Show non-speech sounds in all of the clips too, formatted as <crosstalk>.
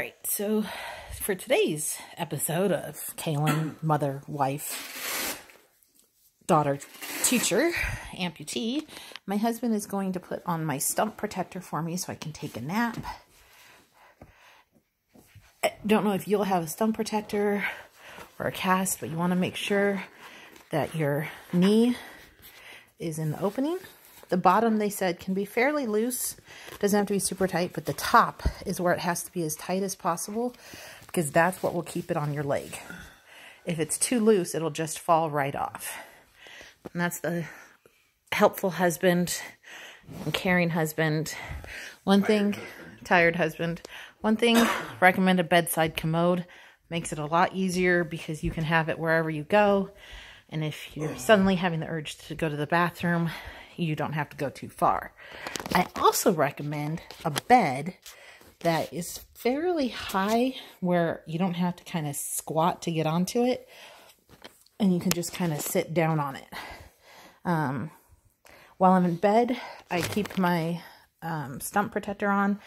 All right, so for today's episode of Kaelyn, mother, wife, daughter, teacher, amputee, my husband is going to put on my stump protector for me so I can take a nap. I don't know if you'll have a stump protector or a cast, but you want to make sure that your knee is in the opening. The bottom, they said, can be fairly loose. Doesn't have to be super tight, but the top is where it has to be as tight as possible because that's what will keep it on your leg. If it's too loose, it'll just fall right off. And that's the helpful husband and caring husband. One thing, tired husband. One thing, recommend a bedside commode. Makes it a lot easier because you can have it wherever you go. And if you're suddenly having the urge to go to the bathroom, you don't have to go too far. I also recommend a bed that is fairly high where you don't have to kind of squat to get onto it and you can just kind of sit down on it. Um, while I'm in bed, I keep my um, stump protector on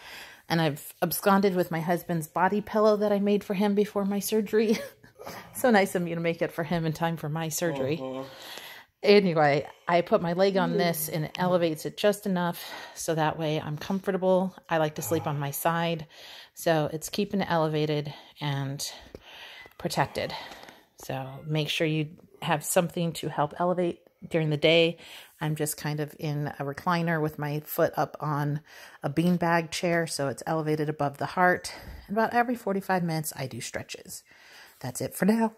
and I've absconded with my husband's body pillow that I made for him before my surgery. <laughs> so nice of me to make it for him in time for my surgery. Uh -huh. Anyway, I put my leg on this mm. and it elevates it just enough so that way I'm comfortable. I like to sleep on my side. So it's keeping it elevated and protected. So make sure you have something to help elevate during the day. I'm just kind of in a recliner with my foot up on a beanbag chair so it's elevated above the heart. And about every 45 minutes, I do stretches. That's it for now.